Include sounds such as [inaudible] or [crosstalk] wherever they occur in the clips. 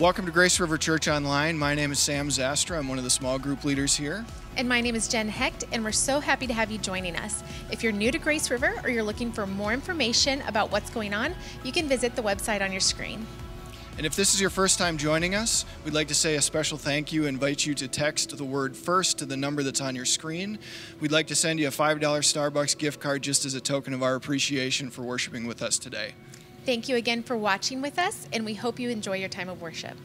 Welcome to Grace River Church Online. My name is Sam Zastra. I'm one of the small group leaders here. And my name is Jen Hecht, and we're so happy to have you joining us. If you're new to Grace River or you're looking for more information about what's going on, you can visit the website on your screen. And if this is your first time joining us, we'd like to say a special thank you, invite you to text the word first to the number that's on your screen. We'd like to send you a $5 Starbucks gift card just as a token of our appreciation for worshiping with us today. Thank you again for watching with us, and we hope you enjoy your time of worship.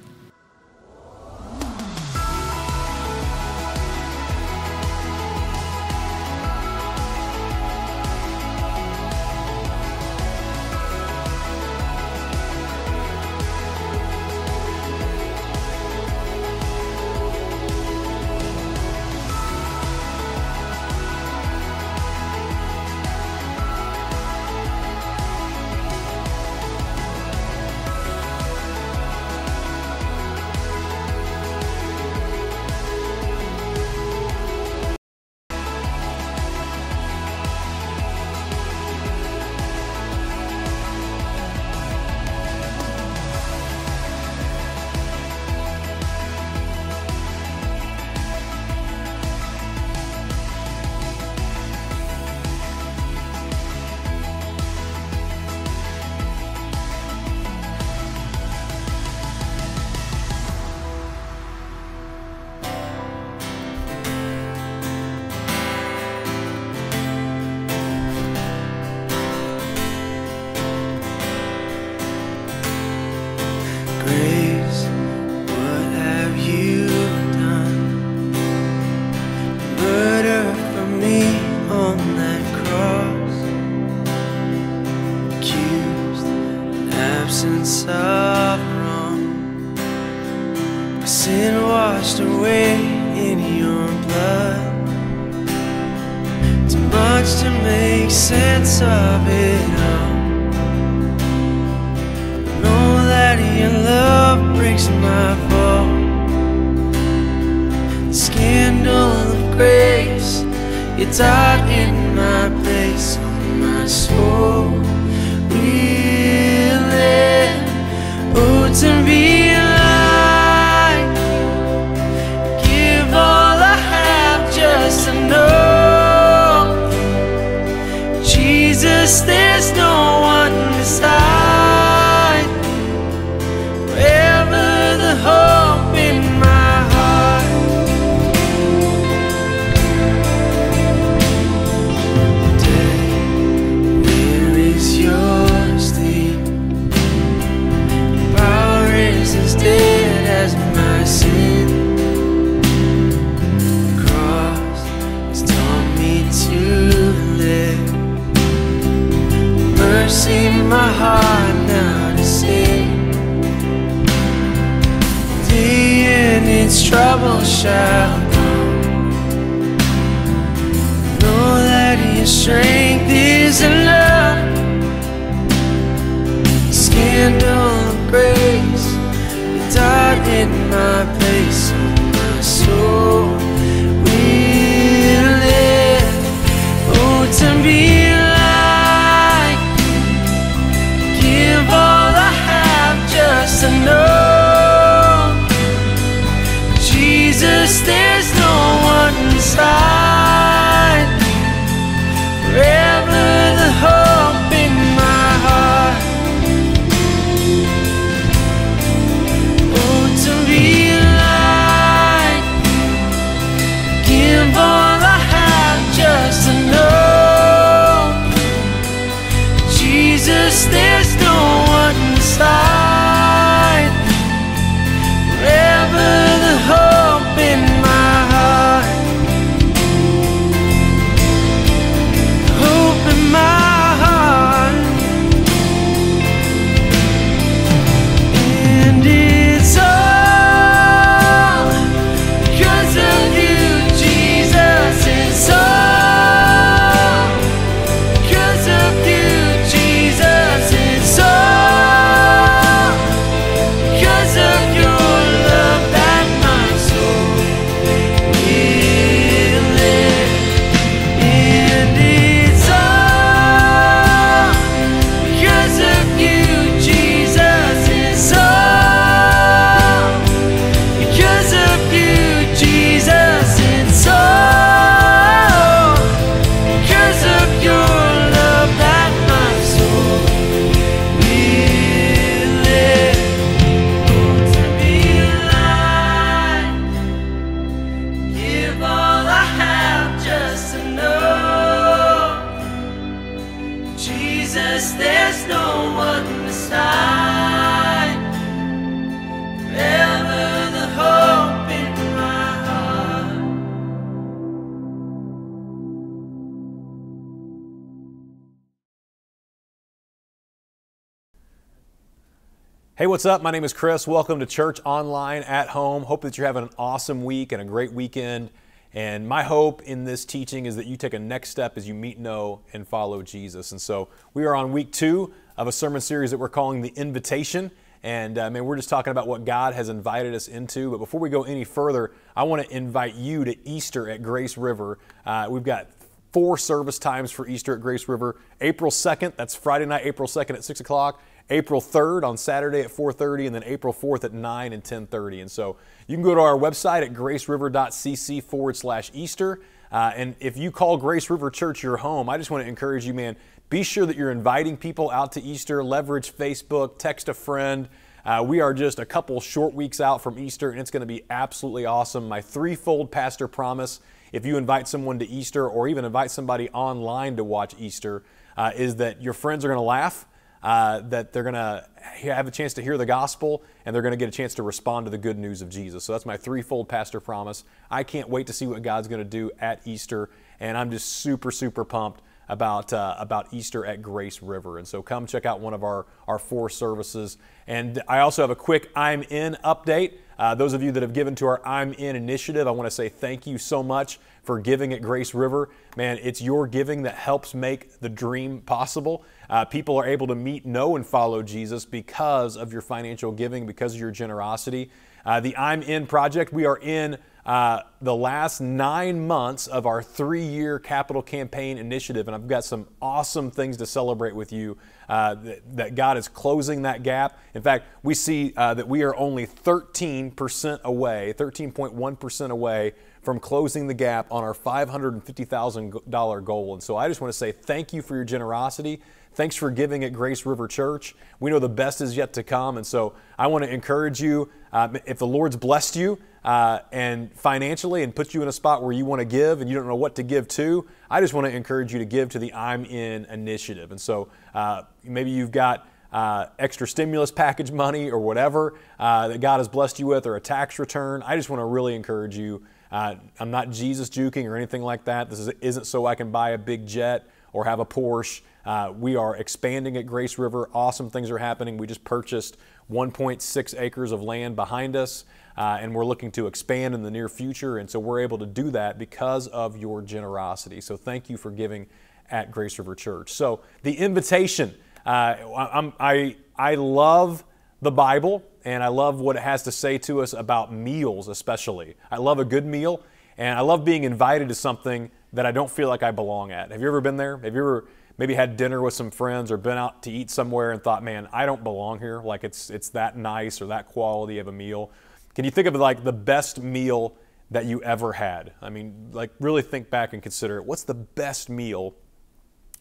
What's up? My name is Chris. Welcome to Church Online at Home. Hope that you're having an awesome week and a great weekend. And my hope in this teaching is that you take a next step as you meet, know, and follow Jesus. And so we are on week two of a sermon series that we're calling The Invitation. And uh, man, we're just talking about what God has invited us into. But before we go any further, I want to invite you to Easter at Grace River. Uh, we've got four service times for Easter at Grace River. April 2nd, that's Friday night, April 2nd at 6 o'clock. April 3rd on Saturday at 4:30 and then April 4th at 9 and 10:30. And so you can go to our website at graceriver.cc forward slash Easter. Uh, and if you call Grace River Church your home, I just want to encourage you, man, be sure that you're inviting people out to Easter. Leverage Facebook, text a friend. Uh, we are just a couple short weeks out from Easter, and it's going to be absolutely awesome. My threefold pastor promise if you invite someone to Easter or even invite somebody online to watch Easter uh, is that your friends are going to laugh uh, that they're going to have a chance to hear the gospel and they're going to get a chance to respond to the good news of Jesus. So that's my threefold pastor promise. I can't wait to see what God's going to do at Easter, and I'm just super, super pumped about uh, about Easter at Grace River. And so come check out one of our our four services. And I also have a quick I'm in update. Uh, those of you that have given to our I'm in initiative, I want to say thank you so much for giving at Grace River. Man, it's your giving that helps make the dream possible. Uh, people are able to meet, know, and follow Jesus because of your financial giving, because of your generosity. Uh, the I'm In project, we are in uh, the last nine months of our three year capital campaign initiative, and I've got some awesome things to celebrate with you uh, that, that, God is closing that gap. In fact, we see uh, that we are only 13% away, 13.1% away from closing the gap on our $550,000 goal. And so I just want to say thank you for your generosity. Thanks for giving at Grace River Church. We know the best is yet to come. And so I want to encourage you uh, if the Lord's blessed you uh, and financially and put you in a spot where you want to give and you don't know what to give to, I just want to encourage you to give to the I'm In initiative. And so uh, maybe you've got uh, extra stimulus package money or whatever uh, that God has blessed you with, or a tax return. I just want to really encourage you. Uh, I'm not Jesus juking or anything like that. This is, isn't so I can buy a big jet or have a Porsche. Uh, we are expanding at Grace River. Awesome things are happening. We just purchased 1.6 acres of land behind us, uh, and we're looking to expand in the near future. And so we're able to do that because of your generosity. So thank you for giving at Grace River Church. So the invitation. Uh, i I love the Bible and I love what it has to say to us about meals, especially. I love a good meal and I love being invited to something that I don't feel like I belong at. Have you ever been there? Have you ever maybe had dinner with some friends or been out to eat somewhere and thought, man, I don't belong here. Like it's it's that nice or that quality of a meal. Can you think of like the best meal that you ever had? I mean, like really think back and consider. What's the best meal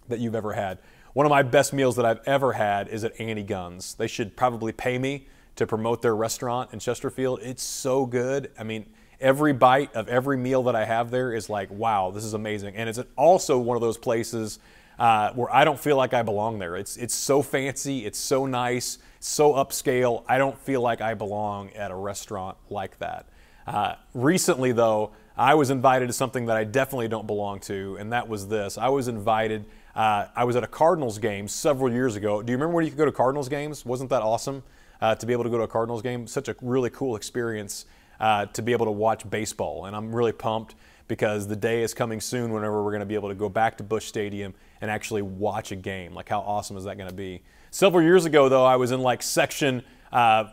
that you've ever had? One of my best meals that I've ever had is at Annie Gunn's. They should probably pay me to promote their restaurant in Chesterfield. It's so good. I mean, every bite of every meal that I have there is like, wow, this is amazing. And it's also one of those places uh, where I don't feel like I belong there. It's, it's so fancy, it's so nice, so upscale. I don't feel like I belong at a restaurant like that. Uh, recently, though, I was invited to something that I definitely don't belong to, and that was this. I was invited, uh, I was at a Cardinals game several years ago. Do you remember when you could go to Cardinals games? Wasn't that awesome uh, to be able to go to a Cardinals game? Such a really cool experience uh, to be able to watch baseball, and I'm really pumped because the day is coming soon whenever we're going to be able to go back to Busch Stadium and actually watch a game. Like, how awesome is that going to be? Several years ago, though, I was in like section uh,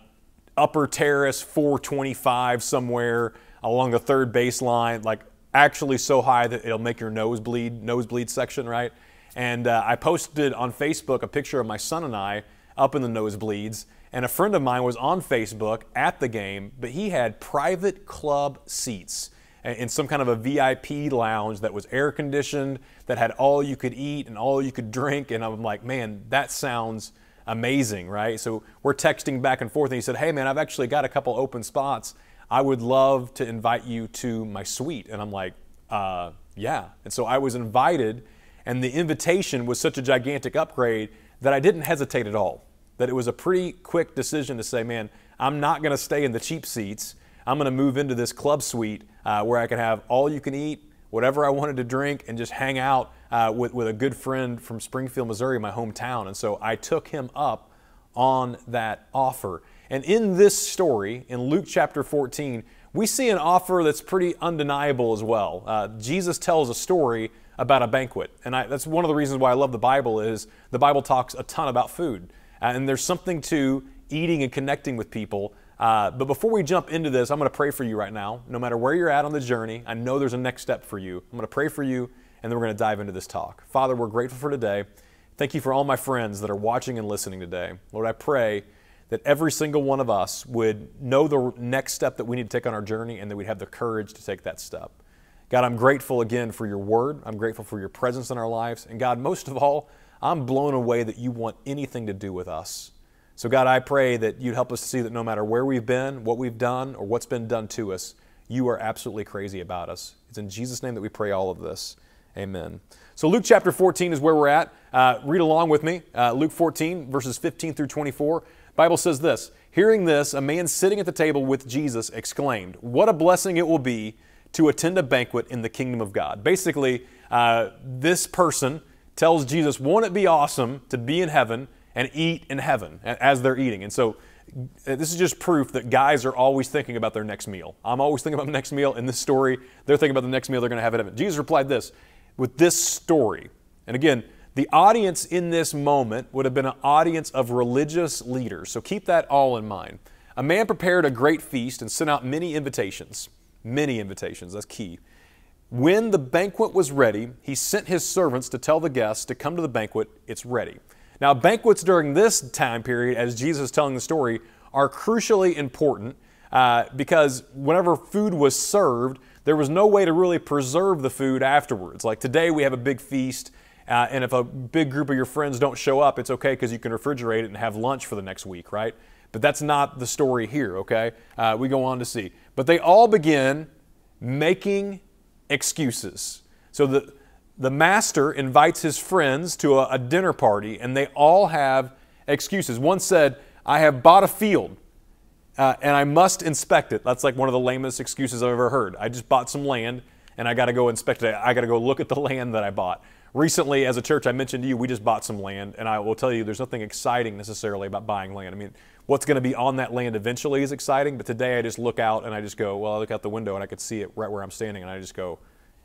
upper terrace 425 somewhere along the third baseline, like actually so high that it'll make your nose bleed, nosebleed section, right? And uh, I posted on Facebook a picture of my son and I up in the nosebleeds. And a friend of mine was on Facebook at the game, but he had private club seats in some kind of a VIP lounge that was air conditioned, that had all you could eat and all you could drink. And I'm like, man, that sounds amazing, right? So we're texting back and forth, and he said, hey, man, I've actually got a couple open spots. I would love to invite you to my suite. And I'm like, uh, yeah. And so I was invited, And the invitation was such a gigantic upgrade that I didn't hesitate at all. That it was a pretty quick decision to say, man, I'm not going to stay in the cheap seats. I'm going to move into this club suite uh, where I could have all you can eat, whatever I wanted to drink, and just hang out uh, with, with a good friend from Springfield, Missouri, my hometown. And so I took him up on that offer. And in this story, in Luke chapter 14, we see an offer that's pretty undeniable as well. Uh, Jesus tells a story about a banquet, and I, that's one of the reasons why I love the Bible is the Bible talks a ton about food, uh, and there's something to eating and connecting with people. Uh, but before we jump into this, I'm going to pray for you right now. No matter where you're at on the journey, I know there's a next step for you. I'm going to pray for you, and then we're going to dive into this talk. Father, we're grateful for today. Thank you for all my friends that are watching and listening today. Lord, I pray that every single one of us would know the next step that we need to take on our journey and that we'd have the courage to take that step. God, I'm grateful again for your word. I'm grateful for your presence in our lives. And God, most of all, I'm blown away that you want anything to do with us. So, God, I pray that you'd help us to see that no matter where we've been, what we've done, or what's been done to us, you are absolutely crazy about us. It's in Jesus' name that we pray all of this. Amen. So, Luke chapter 14 is where we're at. Uh, read along with me. Uh, Luke 14, verses 15 through 24. Bible says this Hearing this, a man sitting at the table with Jesus exclaimed, What a blessing it will be to attend a banquet in the kingdom of God. Basically, uh, this person tells Jesus, Won't it be awesome to be in heaven and eat in heaven as they're eating? And so, uh, this is just proof that guys are always thinking about their next meal. I'm always thinking about the next meal. In this story, they're thinking about the next meal they're going to have in heaven. Jesus replied this with this story. And again, the audience in this moment would have been an audience of religious leaders. So keep that all in mind. A man prepared a great feast and sent out many invitations. Many invitations, that's key. When the banquet was ready, he sent his servants to tell the guests to come to the banquet, it's ready. Now, banquets during this time period, as Jesus is telling the story, are crucially important uh, because whenever food was served, there was no way to really preserve the food afterwards. Like today, we have a big feast uh, and if a big group of your friends don't show up, it's okay because you can refrigerate it and have lunch for the next week, right? But that's not the story here, okay? Uh, we go on to see. But they all begin making excuses. So the, the master invites his friends to a, a dinner party, and they all have excuses. One said, I have bought a field. Uh, and I must inspect it. That's like one of the lamest excuses I've ever heard. I just bought some land and I got to go inspect it. I got to go look at the [laughs] land that I bought recently as a church i mentioned to you we just bought some land and i will tell you there's nothing exciting necessarily about buying land i mean what's going to be on that land eventually is exciting but today i just look out and i just go well i look out the window and i could see it right where i'm standing and i just go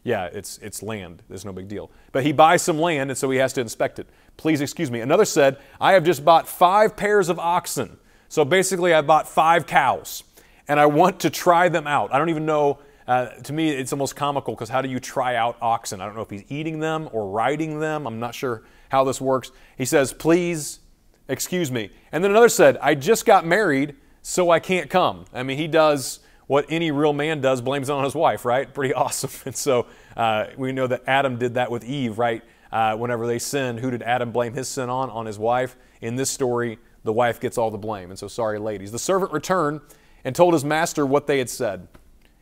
yeah it's it's land there's no big deal but he buys some land and so he has to inspect it please excuse me another said i have just bought five pairs of oxen so basically i bought five cows and i want to try them out i don't even know uh, to me, it's almost comical because how do you try out oxen? I don't know if he's eating them or riding them. I'm not sure how this works. He says, Please excuse me. And then another said, I just got married, so I can't come. I mean, he does what any real man does, blames on his wife, right? Pretty [laughs] awesome. And so uh, we know that Adam did that with Eve, right? Uh, whenever they sinned, who did Adam blame his sin on? On his wife. In this story, the wife gets all the blame. And so, sorry, ladies. The servant returned and told his master what they had said.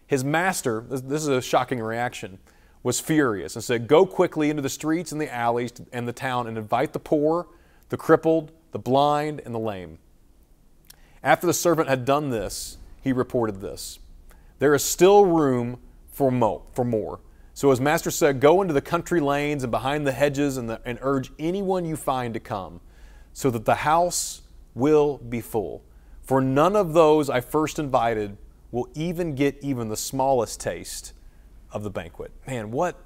His master, this is a shocking reaction, was furious and said, Go quickly into the streets and the alleys and the town and invite the poor, the crippled, the blind, and the lame. After the servant had done this, he reported this There is still room for, mo- for more. So his master said, Go into the country lanes and behind the hedges and, the, and urge anyone you find to come, so that the house will be full. For none of those I first invited will even get even the smallest taste of the banquet. Man, what,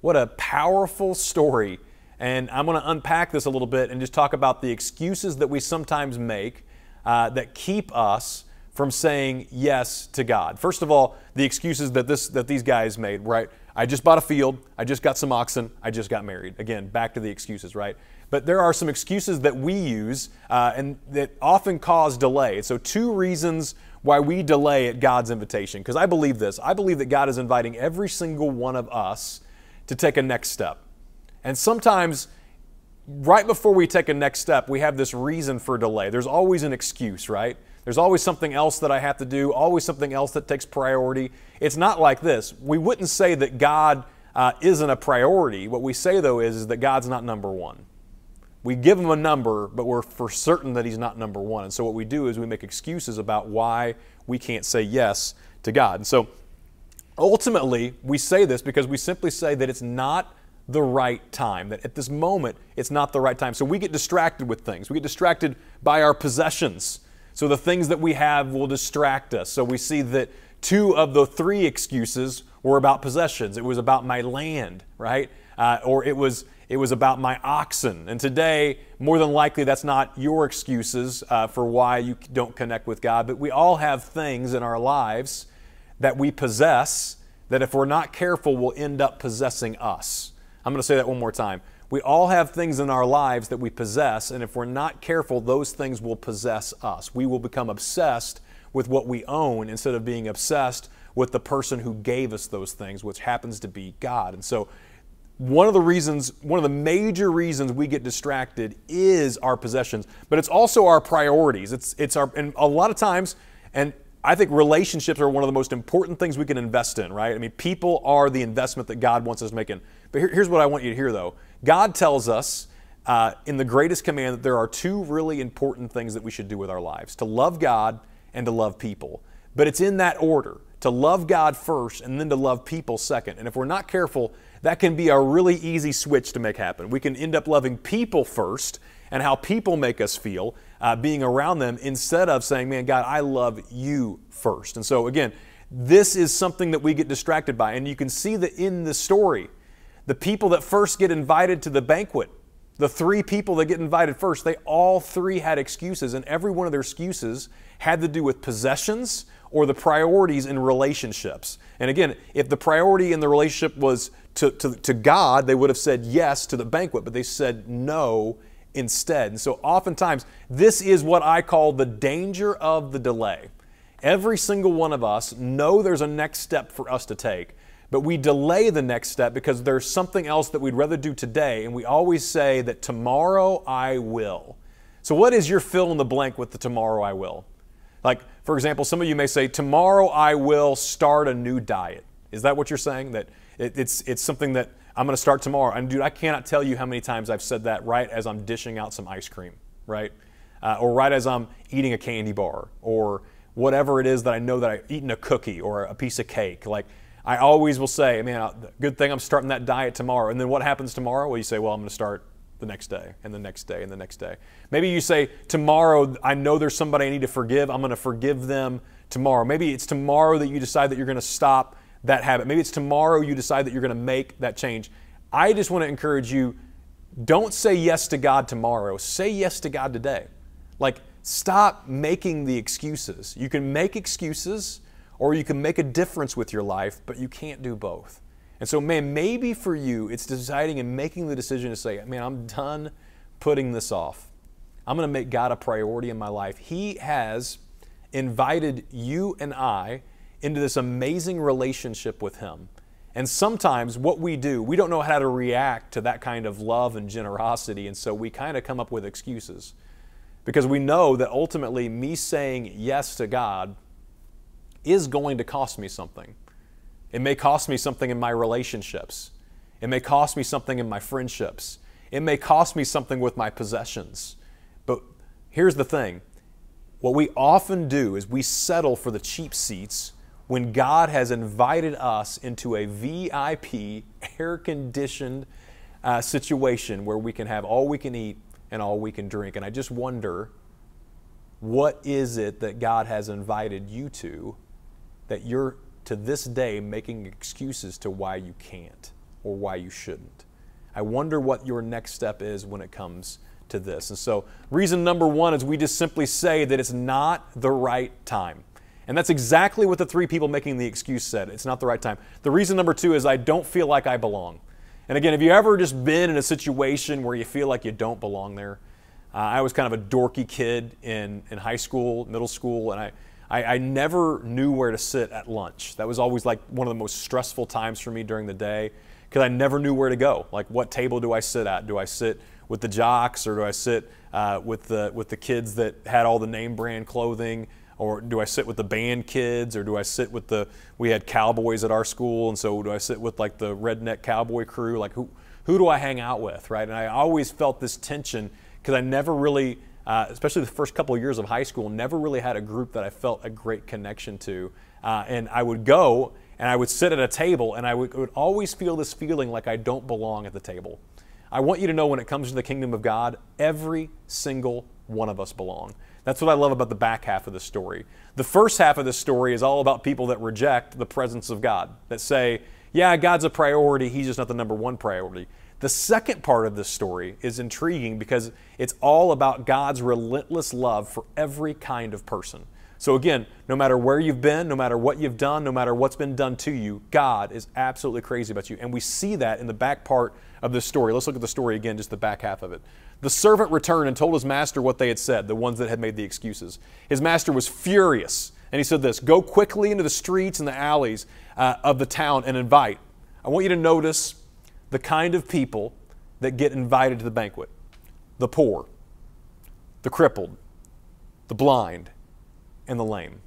what a powerful story. And I'm going to unpack this a little bit and just talk about the excuses that we sometimes make uh, that keep us from saying yes to God. First of all, the excuses that this that these guys made, right? I just bought a field, I just got some oxen, I just got married. Again, back to the excuses, right? But there are some excuses that we use uh, and that often cause delay. So, two reasons why we delay at God's invitation. Because I believe this I believe that God is inviting every single one of us to take a next step. And sometimes, right before we take a next step, we have this reason for delay. There's always an excuse, right? There's always something else that I have to do, always something else that takes priority. It's not like this. We wouldn't say that God uh, isn't a priority. What we say, though, is, is that God's not number one. We give him a number, but we're for certain that he's not number one. And so what we do is we make excuses about why we can't say yes to God. And so ultimately, we say this because we simply say that it's not the right time, that at this moment, it's not the right time. So we get distracted with things. We get distracted by our possessions. So the things that we have will distract us. So we see that two of the three excuses were about possessions. It was about my land, right? Uh, or it was it was about my oxen. And today, more than likely, that's not your excuses uh, for why you don't connect with God. But we all have things in our lives that we possess that, if we're not careful, will end up possessing us. I'm going to say that one more time. We all have things in our lives that we possess, and if we're not careful, those things will possess us. We will become obsessed with what we own instead of being obsessed with the person who gave us those things, which happens to be God. And so, one of the reasons, one of the major reasons we get distracted is our possessions, but it's also our priorities. It's, it's our, and a lot of times, and I think relationships are one of the most important things we can invest in, right? I mean, people are the investment that God wants us making. But here, here's what I want you to hear, though. God tells us uh, in the greatest command that there are two really important things that we should do with our lives to love God and to love people. But it's in that order to love God first and then to love people second. And if we're not careful, that can be a really easy switch to make happen. We can end up loving people first and how people make us feel uh, being around them instead of saying, Man, God, I love you first. And so, again, this is something that we get distracted by. And you can see that in the story, the people that first get invited to the banquet, the three people that get invited first, they all three had excuses, and every one of their excuses had to do with possessions or the priorities in relationships. And again, if the priority in the relationship was to, to, to God, they would have said yes to the banquet, but they said no instead. And so oftentimes, this is what I call the danger of the delay. Every single one of us know there's a next step for us to take, but we delay the next step because there's something else that we'd rather do today, and we always say that tomorrow I will. So, what is your fill in the blank with the tomorrow I will? Like, for example, some of you may say, Tomorrow I will start a new diet. Is that what you're saying? That it's, it's something that I'm going to start tomorrow. And dude, I cannot tell you how many times I've said that right as I'm dishing out some ice cream, right? Uh, or right as I'm eating a candy bar, or whatever it is that I know that I've eaten a cookie or a piece of cake. Like, I always will say, man, good thing I'm starting that diet tomorrow. And then what happens tomorrow? Well, you say, well, I'm going to start the next day and the next day and the next day. Maybe you say, tomorrow, I know there's somebody I need to forgive. I'm going to forgive them tomorrow. Maybe it's tomorrow that you decide that you're going to stop that habit. Maybe it's tomorrow you decide that you're going to make that change. I just want to encourage you don't say yes to God tomorrow. Say yes to God today. Like, stop making the excuses. You can make excuses or you can make a difference with your life, but you can't do both. And so, man, maybe for you, it's deciding and making the decision to say, man, I'm done putting this off. I'm going to make God a priority in my life. He has invited you and I into this amazing relationship with Him. And sometimes what we do, we don't know how to react to that kind of love and generosity, and so we kind of come up with excuses. Because we know that ultimately me saying yes to God is going to cost me something. It may cost me something in my relationships. It may cost me something in my friendships. It may cost me something with my possessions. But here's the thing what we often do is we settle for the cheap seats when God has invited us into a VIP, air conditioned uh, situation where we can have all we can eat and all we can drink. And I just wonder what is it that God has invited you to that you're to this day making excuses to why you can't or why you shouldn't? I wonder what your next step is when it comes to this. And so, reason number one is we just simply say that it's not the right time. And that's exactly what the three people making the excuse said. It's not the right time. The reason number two is I don't feel like I belong. And again, have you ever just been in a situation where you feel like you don't belong there? Uh, I was kind of a dorky kid in, in high school, middle school, and I, I, I never knew where to sit at lunch. That was always like one of the most stressful times for me during the day because I never knew where to go. Like, what table do I sit at? Do I sit with the jocks or do I sit uh, with, the, with the kids that had all the name brand clothing? Or do I sit with the band kids, or do I sit with the? We had cowboys at our school, and so do I sit with like the redneck cowboy crew? Like who who do I hang out with, right? And I always felt this tension because I never really, uh, especially the first couple of years of high school, never really had a group that I felt a great connection to. Uh, and I would go and I would sit at a table, and I would, would always feel this feeling like I don't belong at the table. I want you to know when it comes to the kingdom of God, every single one of us belong. That's what I love about the back half of the story. The first half of the story is all about people that reject the presence of God, that say, yeah, God's a priority, He's just not the number one priority. The second part of this story is intriguing because it's all about God's relentless love for every kind of person. So, again, no matter where you've been, no matter what you've done, no matter what's been done to you, God is absolutely crazy about you. And we see that in the back part of this story. Let's look at the story again, just the back half of it. The servant returned and told his master what they had said, the ones that had made the excuses. His master was furious, and he said this Go quickly into the streets and the alleys uh, of the town and invite. I want you to notice the kind of people that get invited to the banquet the poor, the crippled, the blind, and the lame.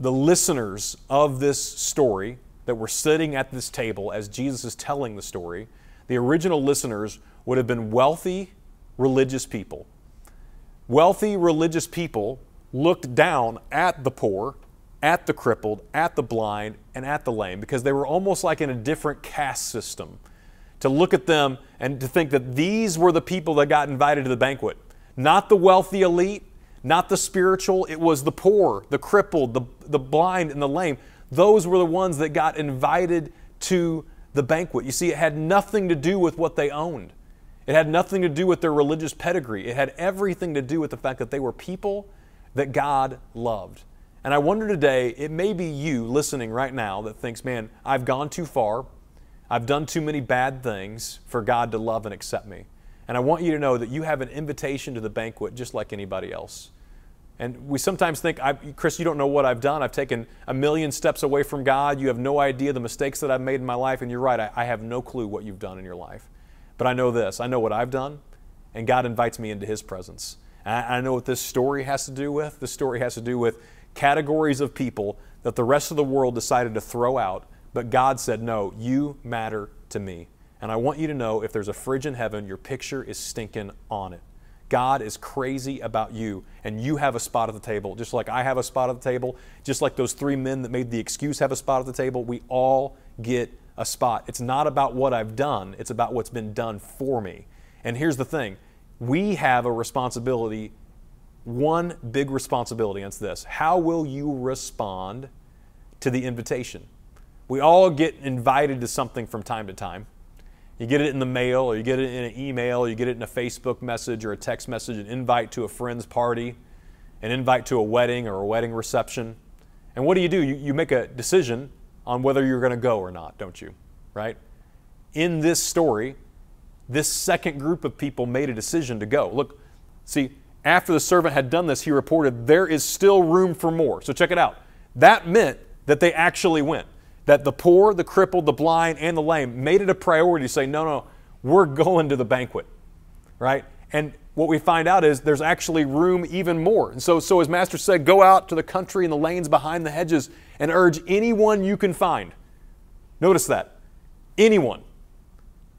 The listeners of this story that were sitting at this table as Jesus is telling the story, the original listeners would have been wealthy religious people. Wealthy religious people looked down at the poor, at the crippled, at the blind, and at the lame because they were almost like in a different caste system. To look at them and to think that these were the people that got invited to the banquet, not the wealthy elite, not the spiritual, it was the poor, the crippled, the, the blind, and the lame. Those were the ones that got invited to the banquet. You see, it had nothing to do with what they owned. It had nothing to do with their religious pedigree. It had everything to do with the fact that they were people that God loved. And I wonder today, it may be you listening right now that thinks, man, I've gone too far. I've done too many bad things for God to love and accept me. And I want you to know that you have an invitation to the banquet just like anybody else. And we sometimes think, Chris, you don't know what I've done. I've taken a million steps away from God. You have no idea the mistakes that I've made in my life. And you're right, I, I have no clue what you've done in your life. But I know this I know what I've done, and God invites me into His presence. And I, I know what this story has to do with. This story has to do with categories of people that the rest of the world decided to throw out. But God said, No, you matter to me. And I want you to know if there's a fridge in heaven, your picture is stinking on it. God is crazy about you, and you have a spot at the table, just like I have a spot at the table, just like those three men that made the excuse have a spot at the table. We all get a spot. It's not about what I've done, it's about what's been done for me. And here's the thing we have a responsibility, one big responsibility, and it's this how will you respond to the invitation? We all get invited to something from time to time. You get it in the mail, or you get it in an email, or you get it in a Facebook message or a text message, an invite to a friend's party, an invite to a wedding or a wedding reception. And what do you do? You, you make a decision on whether you're going to go or not, don't you? Right? In this story, this second group of people made a decision to go. Look, see, after the servant had done this, he reported, There is still room for more. So check it out. That meant that they actually went that the poor, the crippled, the blind, and the lame made it a priority to say, no, no, we're going to the banquet, right? And what we find out is there's actually room even more. And so, so as Master said, go out to the country and the lanes behind the hedges and urge anyone you can find. Notice that. Anyone.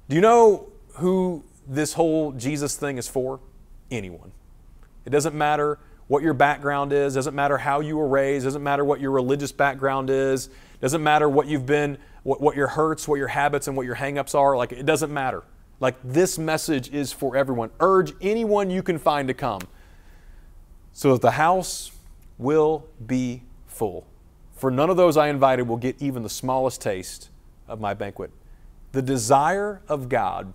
Do you know who this whole Jesus thing is for? Anyone. It doesn't matter what your background is, doesn't matter how you were raised, doesn't matter what your religious background is, doesn't matter what you've been, what, what your hurts, what your habits, and what your hangups are. Like, it doesn't matter. Like, this message is for everyone. Urge anyone you can find to come so that the house will be full. For none of those I invited will get even the smallest taste of my banquet. The desire of God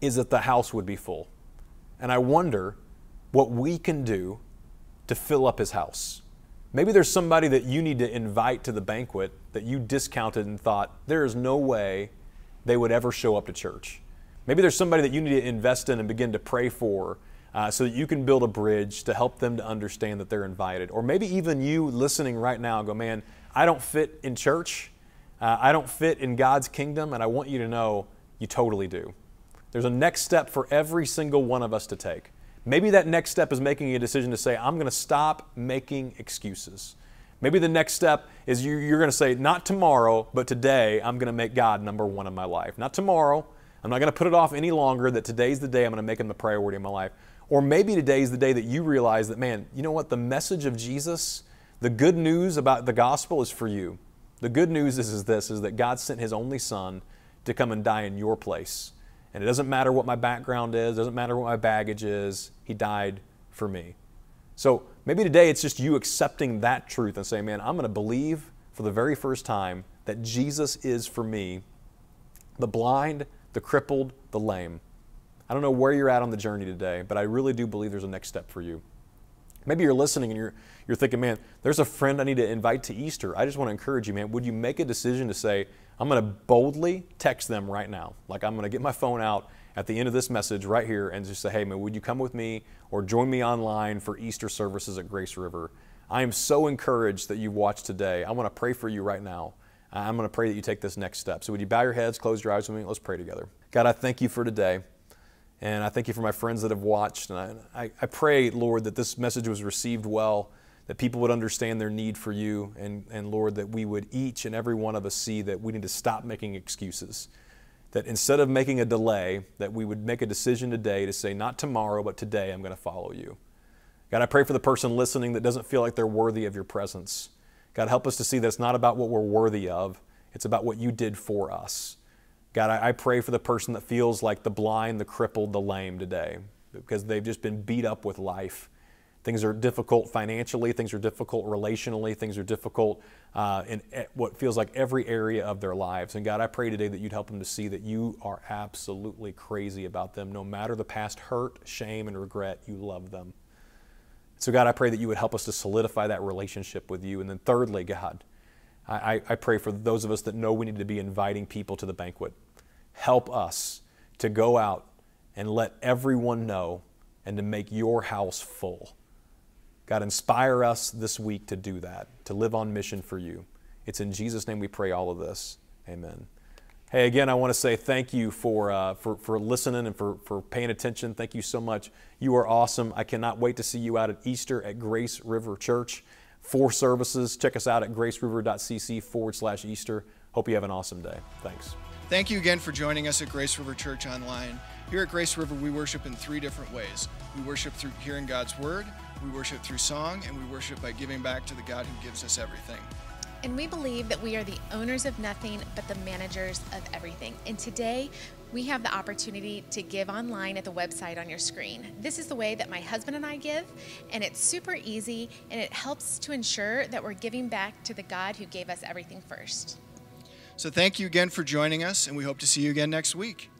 is that the house would be full. And I wonder what we can do to fill up his house. Maybe there's somebody that you need to invite to the banquet that you discounted and thought, there is no way they would ever show up to church. Maybe there's somebody that you need to invest in and begin to pray for uh, so that you can build a bridge to help them to understand that they're invited. Or maybe even you listening right now go, man, I don't fit in church. Uh, I don't fit in God's kingdom, and I want you to know you totally do. There's a next step for every single one of us to take. Maybe that next step is making a decision to say, I'm going to stop making excuses. Maybe the next step is you, are going to say, not tomorrow, but today, I'm going to make God number one in my life. Not tomorrow. I'm not going to put it off any longer, that today's the day I'm going to make Him the priority in my life. Or maybe today's the day that you realize that, man, you know what? The message of Jesus, the good news about the gospel is for you. The good news is, is this, is that God sent His only Son to come and die in your place. And it doesn't matter what my background is, doesn't matter what my baggage is, He died for me. So maybe today it's just you accepting that truth and saying, man, I'm going to believe for the very first time that Jesus is for me the blind, the crippled, the lame. I don't know where you're at on the journey today, but I really do believe there's a next step for you. Maybe you're listening and you're, you're thinking, man, there's a friend I need to invite to Easter. I just want to encourage you, man. Would you make a decision to say, I'm going to boldly text them right now. Like I'm going to get my phone out at the end of this message right here and just say, hey, man, would you come with me or join me online for Easter services at Grace River? I am so encouraged that you watched today. I want to pray for you right now. I'm going to pray that you take this next step. So, would you bow your heads, close your eyes with me? Let's pray together. God, I thank you for today. And I thank you for my friends that have watched. And I, I, I pray, Lord, that this message was received well that people would understand their need for you, and, and Lord, that we would each and every one of us see that we need to stop making excuses. That instead of making a delay, that we would make a decision today to say, not tomorrow, but today I'm going to follow you. God, I pray for the person listening that doesn't feel like they're worthy of your presence. God, help us to see that it's not about what we're worthy of, it's about what you did for us. God, I, I pray for the person that feels like the blind, the crippled, the lame today because they've just been beat up with life. Things are difficult financially, things are difficult relationally, things are difficult uh, in what feels like every area of their lives. And God, I pray today that you'd help them to see that you are absolutely crazy about them. No matter the past hurt, shame, and regret, you love them. So, God, I pray that you would help us to solidify that relationship with you. And then, thirdly, God, I, I pray for those of us that know we need to be inviting people to the banquet. Help us to go out and let everyone know and to make your house full. God, inspire us this week to do that, to live on mission for you. It's in Jesus' name we pray all of this. Amen. Hey, again, I want to say thank you for, uh, for, for listening and for, for paying attention. Thank you so much. You are awesome. I cannot wait to see you out at Easter at Grace River Church. Four services. Check us out at graceriver.cc forward slash Easter. Hope you have an awesome day. Thanks. Thank you again for joining us at Grace River Church Online. Here at Grace River, we worship in three different ways. We worship through hearing God's Word, we worship through song, and we worship by giving back to the God who gives us everything. And we believe that we are the owners of nothing, but the managers of everything. And today, we have the opportunity to give online at the website on your screen. This is the way that my husband and I give, and it's super easy, and it helps to ensure that we're giving back to the God who gave us everything first. So, thank you again for joining us, and we hope to see you again next week.